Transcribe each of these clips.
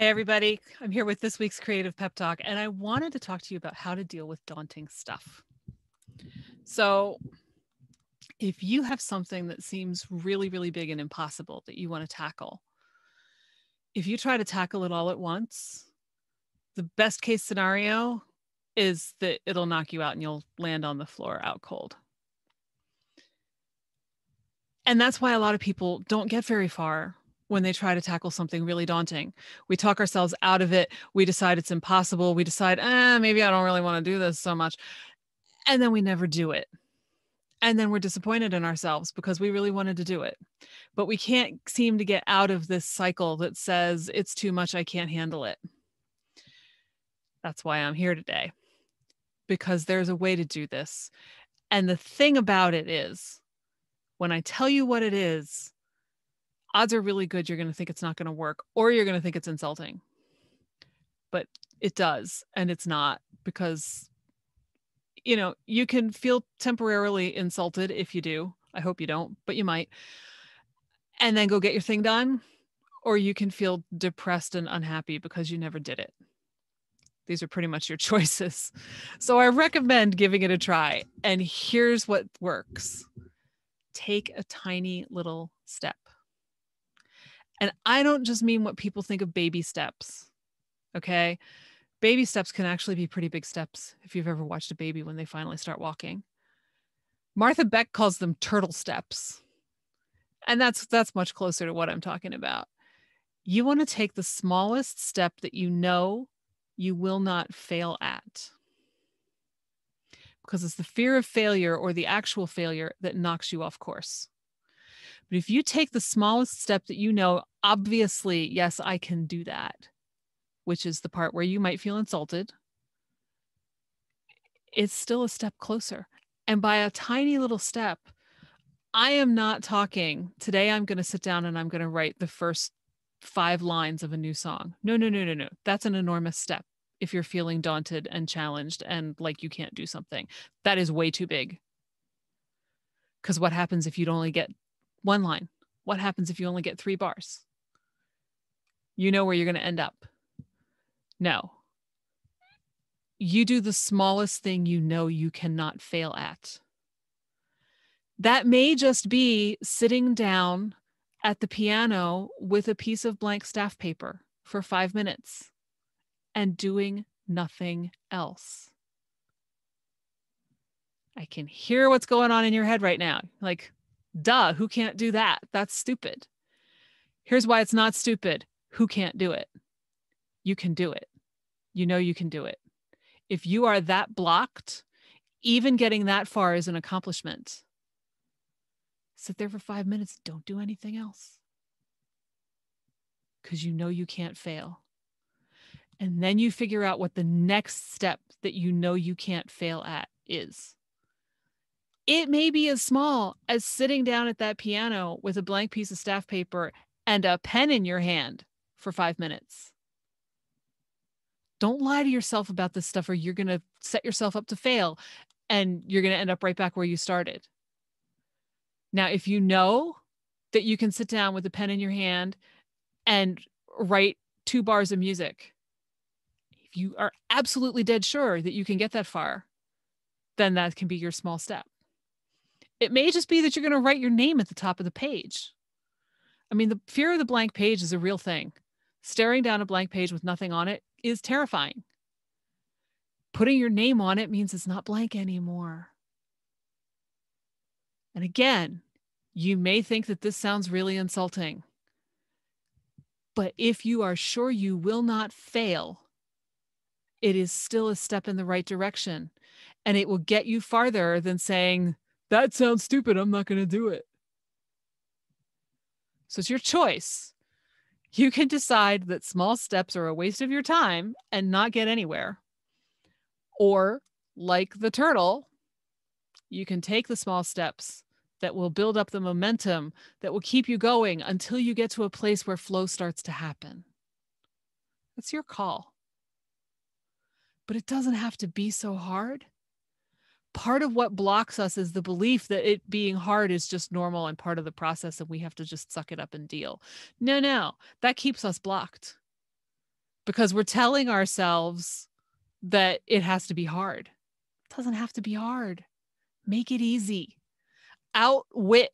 Hey, everybody. I'm here with this week's Creative Pep Talk, and I wanted to talk to you about how to deal with daunting stuff. So, if you have something that seems really, really big and impossible that you want to tackle, if you try to tackle it all at once, the best case scenario is that it'll knock you out and you'll land on the floor out cold. And that's why a lot of people don't get very far when they try to tackle something really daunting. We talk ourselves out of it. We decide it's impossible. We decide, eh, maybe I don't really want to do this so much. And then we never do it. And then we're disappointed in ourselves because we really wanted to do it. But we can't seem to get out of this cycle that says it's too much, I can't handle it. That's why I'm here today, because there's a way to do this. And the thing about it is, when I tell you what it is, odds are really good you're going to think it's not going to work or you're going to think it's insulting. But it does, and it's not because, you know, you can feel temporarily insulted if you do. I hope you don't, but you might. And then go get your thing done. Or you can feel depressed and unhappy because you never did it. These are pretty much your choices. So I recommend giving it a try. And here's what works take a tiny little step. And I don't just mean what people think of baby steps. Okay. Baby steps can actually be pretty big steps if you've ever watched a baby when they finally start walking. Martha Beck calls them turtle steps. And that's that's much closer to what I'm talking about. You want to take the smallest step that you know you will not fail at. Because it's the fear of failure or the actual failure that knocks you off course. But if you take the smallest step that you know, obviously, yes, I can do that, which is the part where you might feel insulted, it's still a step closer. And by a tiny little step, I am not talking today. I'm going to sit down and I'm going to write the first five lines of a new song. No, no, no, no, no. That's an enormous step if you're feeling daunted and challenged and like you can't do something. That is way too big. Because what happens if you'd only get one line. What happens if you only get three bars? You know where you're going to end up. No. You do the smallest thing you know you cannot fail at. That may just be sitting down at the piano with a piece of blank staff paper for five minutes and doing nothing else. I can hear what's going on in your head right now. Like, Duh, who can't do that? That's stupid. Here's why it's not stupid. Who can't do it? You can do it. You know you can do it. If you are that blocked, even getting that far is an accomplishment. Sit there for five minutes, don't do anything else. Because you know you can't fail. And then you figure out what the next step that you know you can't fail at is. It may be as small as sitting down at that piano with a blank piece of staff paper and a pen in your hand for five minutes. Don't lie to yourself about this stuff, or you're going to set yourself up to fail and you're going to end up right back where you started. Now, if you know that you can sit down with a pen in your hand and write two bars of music, if you are absolutely dead sure that you can get that far, then that can be your small step. It may just be that you're going to write your name at the top of the page. I mean, the fear of the blank page is a real thing. Staring down a blank page with nothing on it is terrifying. Putting your name on it means it's not blank anymore. And again, you may think that this sounds really insulting. But if you are sure you will not fail, it is still a step in the right direction. And it will get you farther than saying, that sounds stupid. I'm not going to do it. So it's your choice. You can decide that small steps are a waste of your time and not get anywhere. Or, like the turtle, you can take the small steps that will build up the momentum that will keep you going until you get to a place where flow starts to happen. It's your call. But it doesn't have to be so hard part of what blocks us is the belief that it being hard is just normal and part of the process and we have to just suck it up and deal. No, no, that keeps us blocked. because we're telling ourselves that it has to be hard. It doesn't have to be hard. Make it easy. Outwit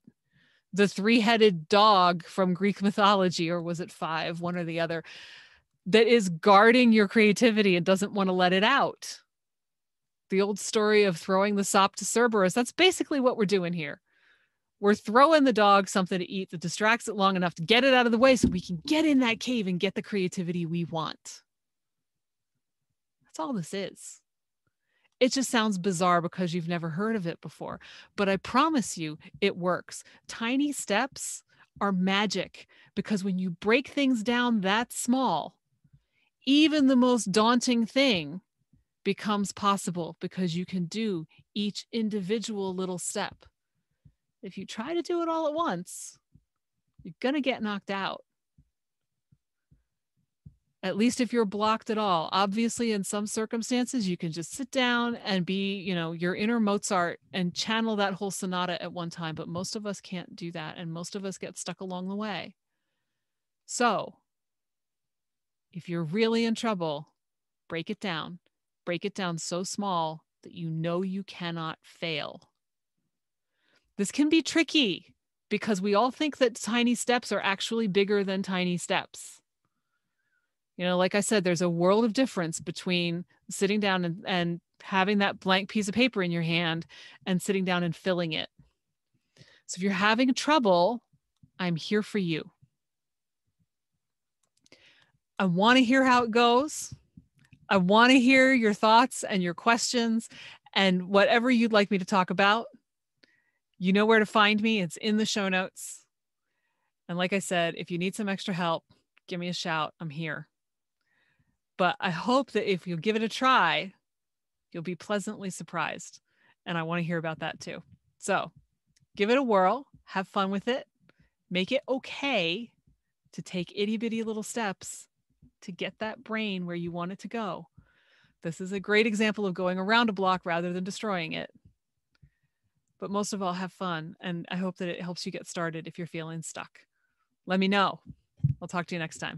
the three headed dog from Greek mythology, or was it five, one or the other, that is guarding your creativity and doesn't want to let it out. The old story of throwing the sop to Cerberus, that's basically what we're doing here. We're throwing the dog something to eat that distracts it long enough to get it out of the way so we can get in that cave and get the creativity we want. That's all this is. It just sounds bizarre because you've never heard of it before. But I promise you, it works. Tiny steps are magic because when you break things down that small, even the most daunting thing becomes possible because you can do each individual little step. If you try to do it all at once, you're going to get knocked out. At least if you're blocked at all. Obviously in some circumstances you can just sit down and be you know your inner mozart and channel that whole sonata at one time but most of us can't do that and most of us get stuck along the way. So if you're really in trouble break it down break it down so small that you know you cannot fail. This can be tricky because we all think that tiny steps are actually bigger than tiny steps. You know like i said there's a world of difference between sitting down and, and having that blank piece of paper in your hand and sitting down and filling it. So if you're having trouble i'm here for you. I want to hear how it goes i want to hear your thoughts and your questions and whatever you'd like me to talk about you know where to find me it's in the show notes and like i said if you need some extra help give me a shout i'm here but I hope that if you give it a try, you'll be pleasantly surprised. And I want to hear about that too. So give it a whirl, have fun with it, make it okay to take itty bitty little steps to get that brain where you want it to go. This is a great example of going around a block rather than destroying it. But most of all, have fun. And I hope that it helps you get started if you're feeling stuck. Let me know. I'll talk to you next time.